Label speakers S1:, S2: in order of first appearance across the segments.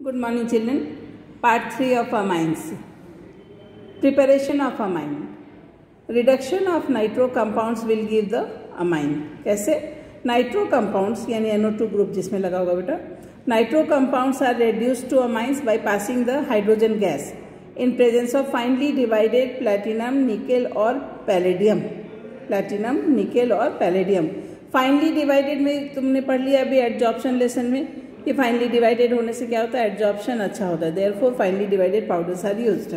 S1: Good morning, children. Part 3 of amines. Preparation of amine. Reduction of nitro compounds will give the amine. कैसे nitro compounds यानी NO2 group जिसमें लगा होगा बेटा nitro compounds are reduce to amines by passing the hydrogen gas in presence of finely divided platinum nickel और palladium platinum nickel और palladium finally divided में तुमने पढ़ लिया अभी एडजॉर्प्शन लेसन में कि फाइनली डिवाइडेड होने से क्या होता है? एड्जॉर्प्शन अच्छा होता है। Therefore finely divided powders are use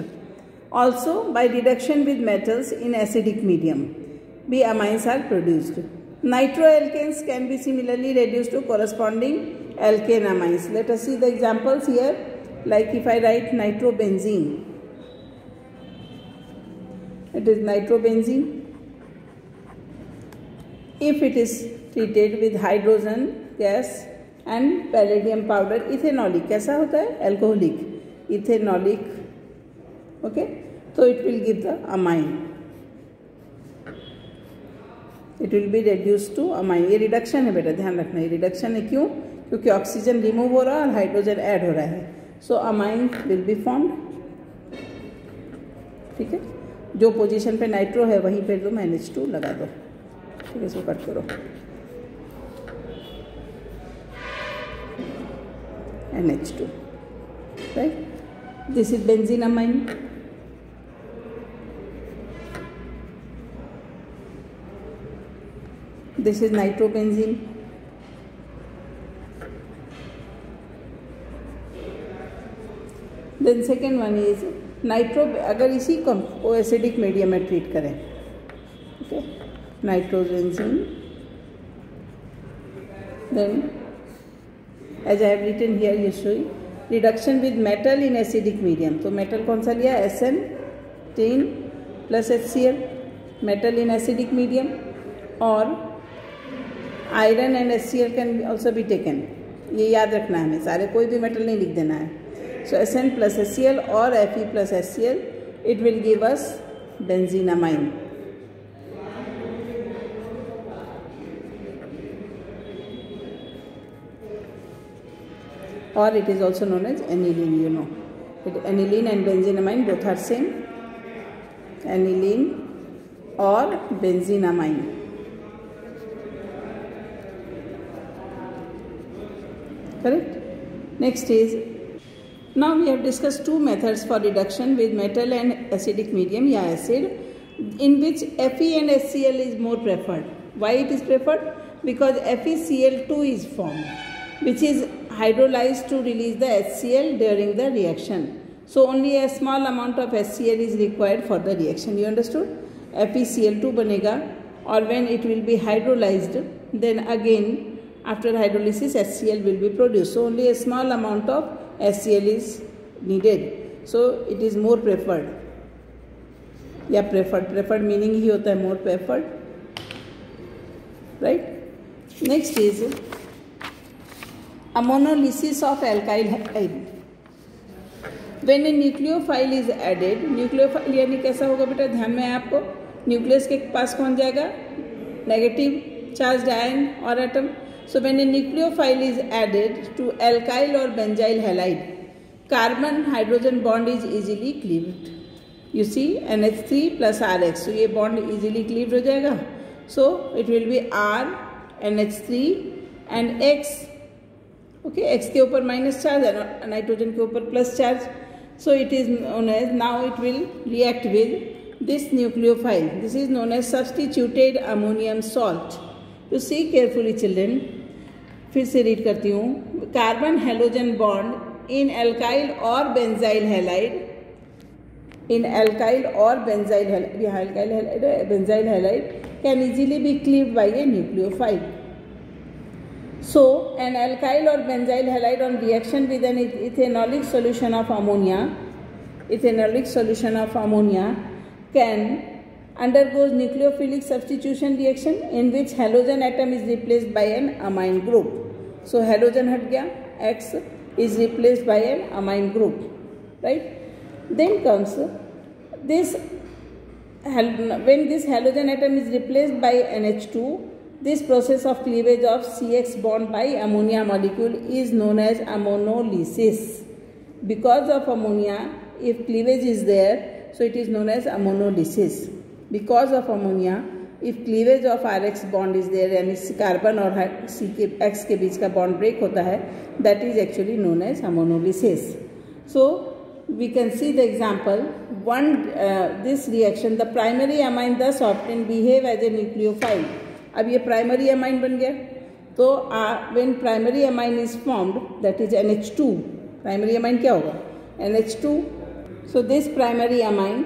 S1: also by reduction with metals in acidic medium be amines are produced nitro alkanes can be similarly reduced to corresponding alkane amines let see the examples here like if I write nitrobenzene it is nitrobenzene if it is treated with hydrogen gas and palladium powder ethanolic कैसा होता है? Alcoholic ethanolic okay तो it will give the amine it will be reduce to amine ये reduction है बेटा, ध्यान रखना। ये रिडक्शन है क्यों? क्योंकि ऑक्सीजन रिमूव हो रहा है और हाइड्रोजन ऐड हो रहा है। So amine will be formed ठीक है? जो पोजीशन पे नाइट्रो है, वहीं पे एन एच टू लगा दो। ठीक है, इसको कट करो। NH2 right this is benzenamine this is nitrobenzene then second one is nitro अगर इसी को एसिडिक मीडियम में ट्रीट करें okay nitrobenzene then as I have written here you show reduction with metal in acidic medium तो metal कौन सा लिया? S N ten plus H C L metal in acidic medium और iron and S C L can also be taken ये याद रखना है हमें, सारे कोई भी मेटल नहीं लिख देना है। So S N plus S C L और F E plus S C L it will give us benzenamine or it is also known as aniline you know. It, aniline and benzenamine both are same. Aniline or benzenamine correct? Next is now we have discussed two methods for reduction with metal and acidic medium या acid in which Fe and HCl is more preferred. Why it is preferred? Because FeCl2 is formed which is hydrolyzed to release the HCl during the reaction. So only a small amount of HCl is required for the reaction. You understood? FeCl2 banega or when it will be hydrolyzed then again after hydrolysis HCl will be produced. So only a small amount of HCl is needed. So it is more preferred. Yeah, preferred. Preferred meaning ही होता है more preferred. Right? Next is ammonolysis of alkyl halide when a nucleophile is added, nucleophile यानी कैसा होगा बेटा? ध्यान में आपको? न्यूक्लियस के पास कौन जाएगा? नेगेटिव चार्ज आयन और atom so when a nucleophile is added to alkyl और benzyl halide carbon hydrogen bond is easily cleaved you see N H three plus R X ये बॉन्ड इजीली क्लीव्ड हो जाएगा. So it will be R N H three and X okay X के ऊपर minus charge है nitrogen के ऊपर plus charge so it is known as now it will react with this nucleophile this is known as substituted ammonium salt to see carefully children फिर से read करती हूँ. Carbon halogen bond in alkyl और benzyl halide in alkyl और benzyl alkyl halide benzyl halide can easily be cleave by a nucleophile So, an alkyl or benzyl halide on reaction with an ethanolic solution of ammonia, ethanolic solution of ammonia can undergoes nucleophilic substitution reaction in which halogen atom is replaced by an amine group. So, halogen hat gaya, X is replaced by an amine group, right? Then comes this, when this halogen atom is replaced by NH2, This process of cleavage of CX bond by ammonia molecule is known as ammonolysis. because of ammonia, if cleavage is there, so it is known as ammonolysis. Because of ammonia, if cleavage of RX bond is there यानी carbon और C के X के बीच का bond break होता है that is actually known as ammonolysis. So we can see the example. One uh, this reaction, the primary amine thus often behave as a nucleophile. अब ये प्राइमरी एमाइन बन गया। तो when primary amine is formed that is N H two primary amine क्या होगा? N H two so this primary amine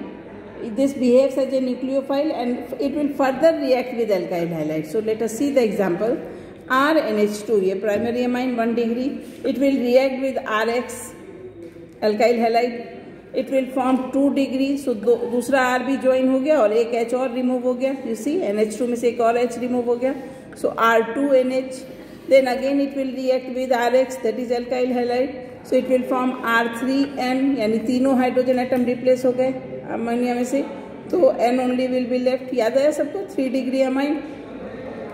S1: this behave as a nucleophile and it will further react with alkyl halide so let us see the example R N H two ये primary amine one degree it will react with R X alkyl halide it will form two degree so दूसरा R भी join हो गया और एक H और remove हो गया. You see N H two में से एक और एच रिमूव हो गया. So R two N H then again it will react with R X that is alkyl halide so it will form R three N यानी तीनों hydrogen atom replace हो गए अमोनिया में से. तो N only will be left याद आया सबको? Three degree amine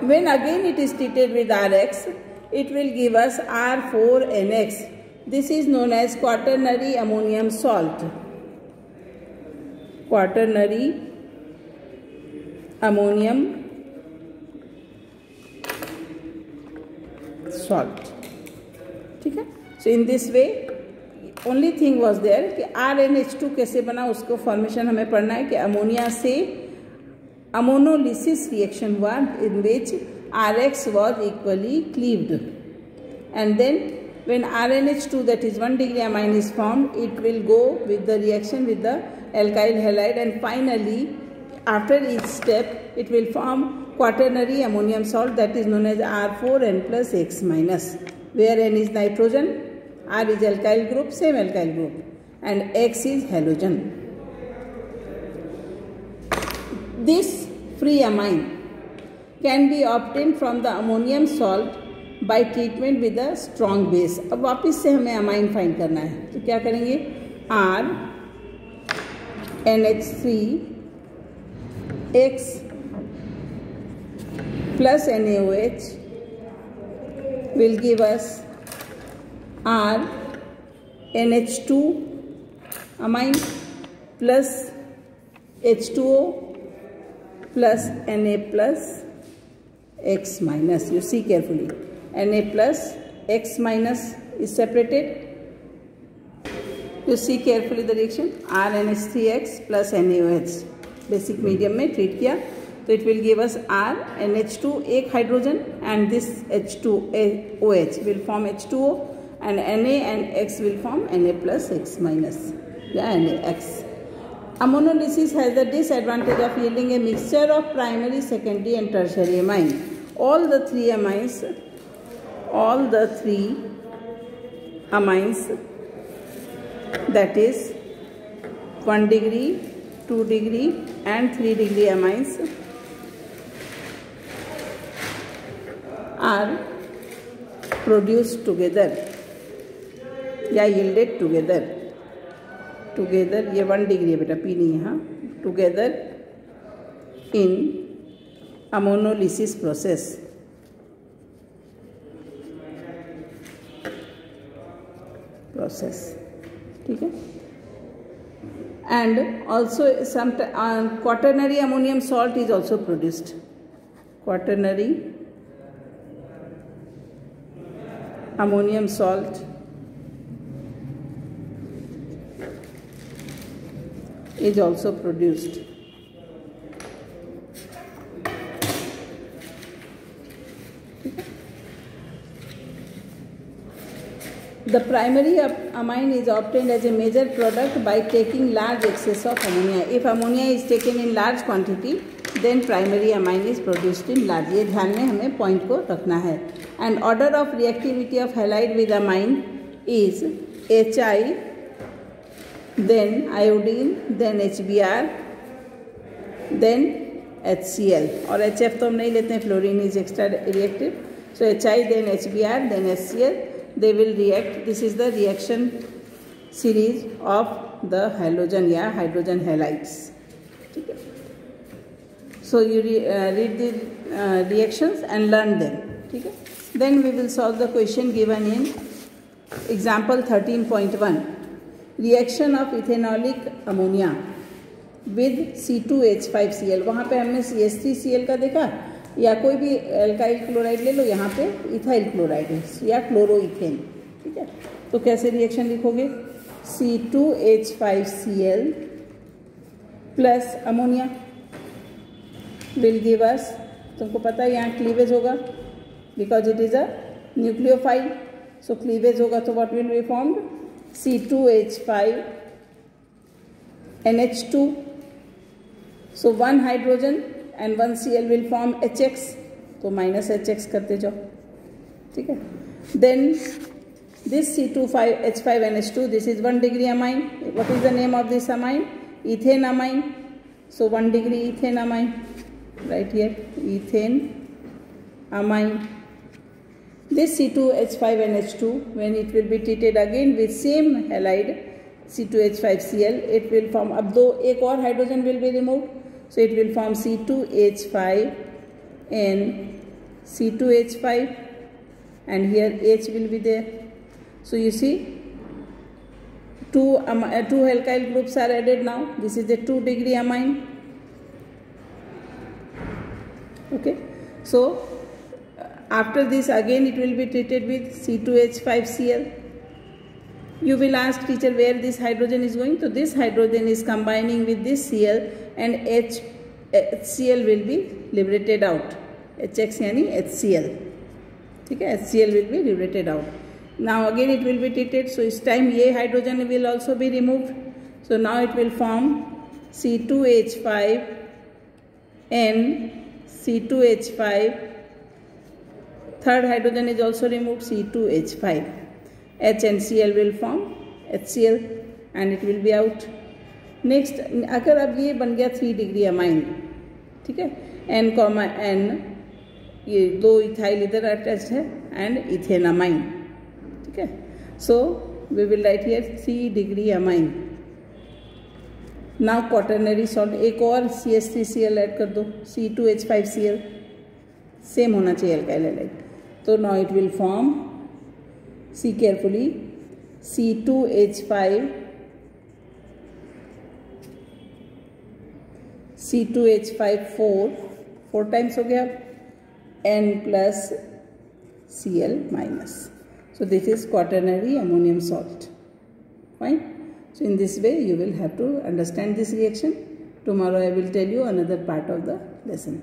S1: when again it is treated with R X it will give us R four N X This is known as quaternary ammonium salt. Quaternary ammonium salt. ठीक है so in this way only thing was there कि R N H two कैसे बना, उसको formation हमें पढ़ना है कि अमोनिया से अमोनोलिसिस रिएक्शन हुआ in which R X was equally cleaved and then when RNH2 that is 1 degree amine is formed it will go with the reaction with the alkyl halide and finally after each step it will form quaternary ammonium salt that is known as R4N plus X minus where N is nitrogen R is alkyl group, same alkyl group and X is halogen. This free amine can be obtained from the ammonium salt by treatment with a strong base अब वापस से हमें amine find करना है। तो क्या करेंगे? R N H C X plus N A O H will give us R N H two amine plus H two O plus N A plus X minus you see carefully Na plus X minus is separated. You see carefully the reaction. RNH3X plus NaOH. Basic medium में treat किया तो it will give us R NH2 एक hydrogen and this H2OH will form H2O and Na and X will form Na plus X minus. Yeah, NaX. Ammonolysis has the disadvantage of yielding a mixture of primary, secondary and tertiary amine. All the three amines, all the three amines that is 1 degree, 2 degree and 3 degree amines are produced together या yielded together together ये one degree है बेटा P नहीं यहाँ together in ammonolysis process process ठीक है and also some uh, quaternary ammonium salt is also produced quaternary ammonium salt is also produced. The primary amine is obtained as a major product by taking large excess of ammonia. If ammonia is taken in large quantity, then primary amine is produced in large. ये ध्यान में हमें point को रखना है. And order of reactivity of halide with amine is HI then iodine, then HBr, then HCl और HF तो हम नहीं लेते हैं fluorine is extra reactive so HI then HBr then HCl they will react this is the reaction series of the halogen या hydrogen halides ठीक है so you re, uh, read the uh, reactions and learn them ठीक है then we will solve the question given in example 13.1 reaction of ethanolic ammonia with C two H five C L वहाँ पर हमने C S three C L का देखा या कोई भी एल्काइल क्लोराइड ले लो यहाँ पे इथाइल क्लोराइड या क्लोरोइथेन ठीक है? तो कैसे रिएक्शन लिखोगे? C two H five C L plus ammonia will give us तुमको पता है यहाँ क्लीवेज होगा because it is a nucleophile so cleavage होगा तो what will be formed C two H five N H two so one hydrogen and one C L will form H X तो minus H X करते जाओ। ठीक है? Then this C two five H five N H two this is one degree amine what is the name of this amine ethane amine so one degree ethane amine right here ethane amine this C two H five N H two when it will be treated again with same halide C two H five C L it will form अब दो, एक और hydrogen will be remove so it will form C2H5 and C2H5 and here H will be there. So you see two um, uh, two alkyl groups are added now. This is the 2 degree amine. Okay. So uh, after this again it will be treated with C2H5Cl you will ask teacher where this hydrogen is going. So this hydrogen is combining with this Cl and H HCl will be liberated out HX यानी HCl ठीक है HCl will be liberated out now again it will be treated so this time ये hydrogen will also be removed so now it will form C2H5 N C2H5 third hydrogen is also removed C2H5 H and Cl will form HCl and it will be out Next अगर अब ये बन गया three degree amine ठीक है? N comma N ये दो ethyl इधर अटैच है एंड इथेन अमाइन ठीक है? So we will write here three degree amine now quaternary salt एक और C S three C L add कर दो C two H five C L same होना चाहिए एल्काइल एलाइड तो now it will form see carefully C two H five C two H five four four times हो गया N plus C L minus so this is quaternary ammonium salt fine so in this way you will have to understand this reaction tomorrow I will tell you another part of the lesson